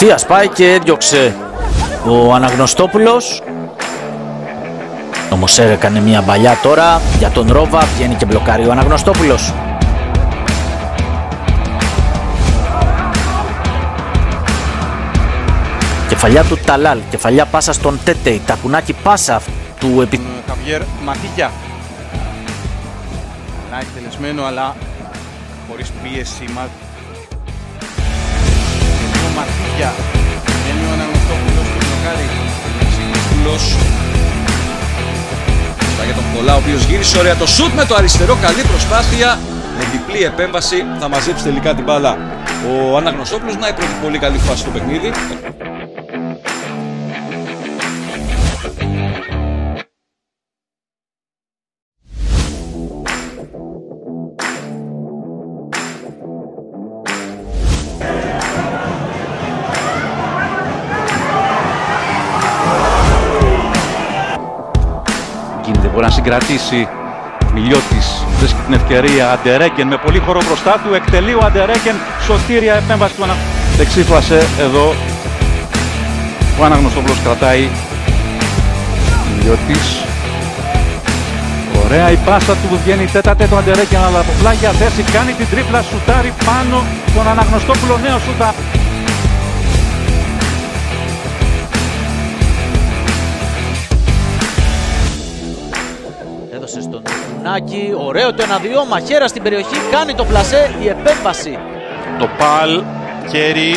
Απευθείας πάει και έδιωξε ο Αναγνωστόπουλος. Όμως έκανε μια μπαλιά τώρα για τον Ρόβα, βγαίνει και μπλοκάρει ο Αναγνωστόπουλος. Κεφαλιά του Ταλάλ, κεφαλιά πάσα στον Τέτεϊ, τακουνάκι πάσα του επι... Χαβιέρ Ματίγια. Να εκτελεσμένο αλλά χωρίς πίεση. Μα... Ο Ματίγια. Βγαίνει ο Αναγνωστόπουλος και μπλοκάρει. Σίγουρος για τον Πολλά, ο οποίος γύρισε ωραία το σουτ με το αριστερό. Καλή προσπάθεια. Με διπλή επέμβαση θα μαζέψει τελικά την μπάλα ο Αναγνωστόπουλος. Να η πρώτη πολύ καλή φάση στο παιχνίδι. Δεν μπορεί να συγκρατήσει. Μιλιώτης βρίσκει την ευκαιρία. Αντερέκεν με πολύ χώρο μπροστά του. Εκτελεί ο Αντερέκεν. Σωτήρια επέμβαση του Αναγνωστόπουλου. Δεξίφλασε εδώ. Ο Αναγνωστόπουλος κρατάει. Μιλιώτης. Ωραία η πάσα του βγαίνει τέτα τέτο Αντερέκεν αλλά από πλάγια θέση κάνει την τρίπλα σουτάρει πάνω τον Αναγνωστόπουλο νέο σούτα. Έδωσε στον Κουνάκη, ωραίο το 1-2, μαχαίρα στην περιοχή, κάνει το πλασέ, η επέμβαση. Το Παλ, Κέρι,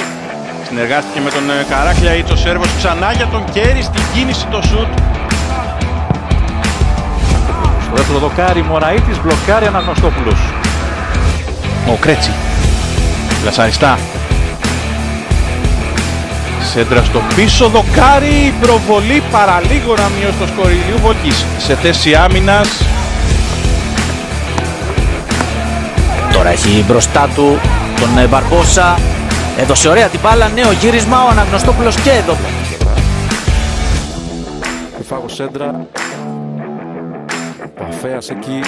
συνεργάστηκε με τον ε, Καράκλια Ιτσο Σέρβος, ξανά για τον Κέρι στην κίνηση το σουτ. Στο δεύτερο δοκάρι, Μωραήτης, μπλοκάρει Αναγνωστόπουλος. Ο Κρέτσι, Λασαριστά. Σέντρα στο πίσω δοκάρι, προβολή παραλίγο να μειώσει το σκορ Βολκής σε θέση άμυνας. Τώρα έχει μπροστά του τον ε, Μπαρμπόσα. Έδωσε ωραία την μπάλα, νέο γύρισμα, ο Αναγνωστόπουλος και εδώ. Φάγο σέντρα. Παφέας εκεί.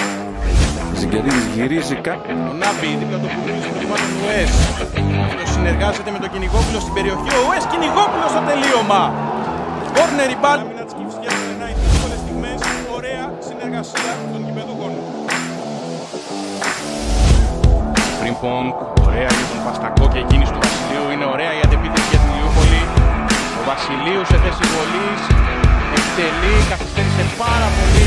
Ζιγκερίδης γυρίζει κάτι. Ο Νάμπι δίπλα το πουλί στο κύμα του Ουές. Το συνεργάζεται με τον Κυνηγόπουλο στην περιοχή. Ο Ουές Κυνηγόπουλος στο τελείωμα. Κόρνερ η μπάλα. Άμυνα της Κυφσιάς περνάει δύσκολες στιγμές. Ωραία συνεργασία των κυπεδούχων. Πριμπονγκ, ωραία για τον Παστακό και η κίνηση του Βασιλείου. Είναι ωραία η αντεπίθεση για την Λιούπολη. Ο Βασιλείου σε θέση βολής. Εκτελεί, καθυστέρησε πάρα πολύ.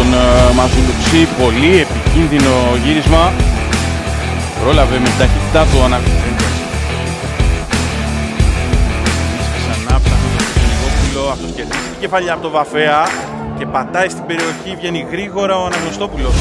Τον ε, Μαζουλουξή, πολύ επικίνδυνο γύρισμα. Πρόλαβε με την ταχύτητά του ανακοινωτές. Ξανά ψάχνει τον Κυνηγόπουλο, αυτός κερδίζει την κεφαλιά από τον Βαφέα και πατάει στην περιοχή, βγαίνει γρήγορα ο Αναγνωστόπουλος.